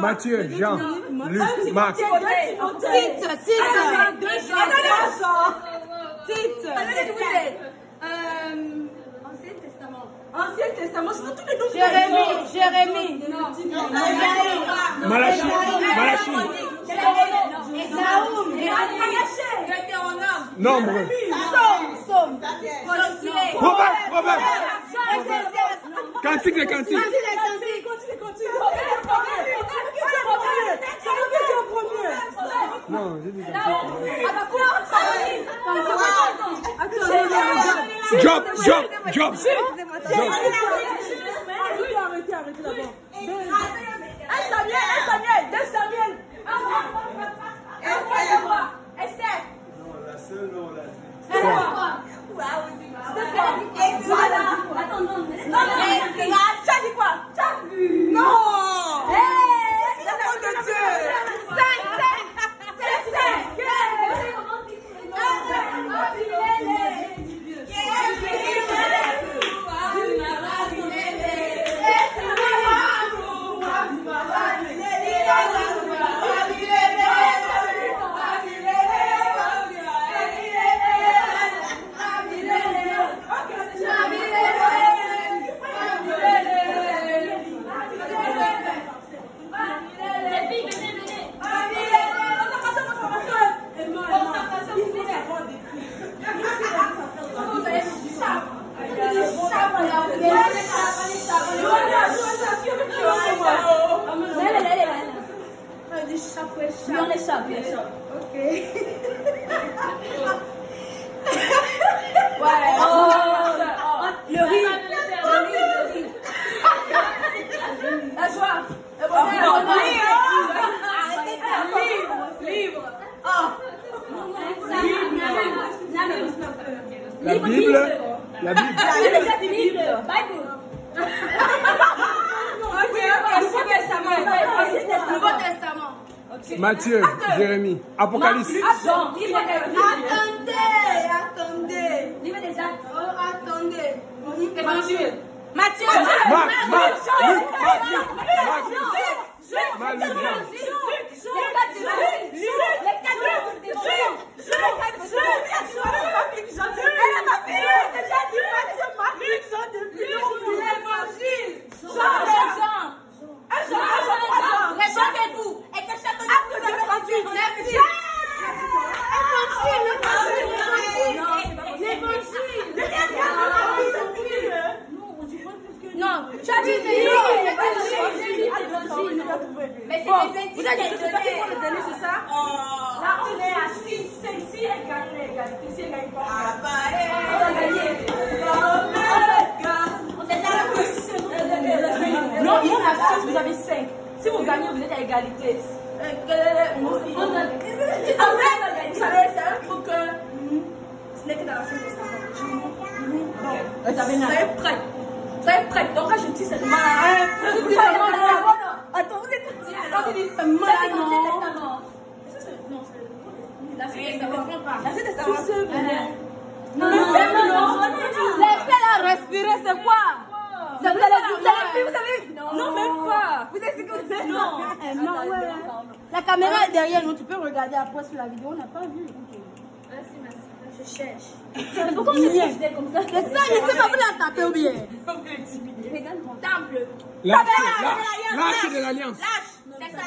Mathieu, Jean, Luc, Max. Titre, titre. Titre. Ancien Testament. Ancien Testament, sinon tous les noms. Jérémie, Jérémie. Malachi, Malachi. Esaoum. Nombre. home. That is. Go back, go back. Job, job, job. Oui, on échappe, on échappe. Ouais. Oh, le riz. Le riz. La joie. Le bonheur. Arrêtez ça. Livre. Livre. Oh. La Bible. La Bible. Bible. Bible. Nouveau Matthieu, Jérémie. Apocalypse. Jean. Livre des Attendez, attendez. Livre des actes. Oh, attendez. Évangile. Matthieu. Marc, Marc, Luc, Marc, Luc, Marc, Luc. Marc, Luc, Jean. Les quatre évangiles. Les quatre évangiles. Jean. Les gens que vous. Et que chacun de vous. Merci. Non, tu as dit Mais c'est Vous avez dit que c'est pas indices pour le donner, c'est ça? Là, on est à 6, 5, 6 égalité, égalité, si égalité pas. Ah bah, on a gagné. Non, il y en a 6, vous avez 5. Si vous gagnez, vous êtes à égalité. Après, vous savez, c'est un truc que ce n'est que dans Testament. Donc, vous êtes prêts. Vous êtes prêts? Donc, quand je dis seulement. Attends, vous êtes Quand tu dis seulement, non. Non, c'est. L'Ancien Testament. Non, non, non, non. Laissez-la respirer, c'est quoi? Vous avez vous avez vous avez Non, même pas. Vous êtes que Non. La caméra est derrière nous, tu peux regarder après sur la vidéo, on n'a pas vu. Je cherche. Mais pourquoi on est comme ça C'est ça, je sais pas, vous la tapez ou bien? Temple. L'arche, l'arche, l'arche de l'alliance. Lâche. C'est ça.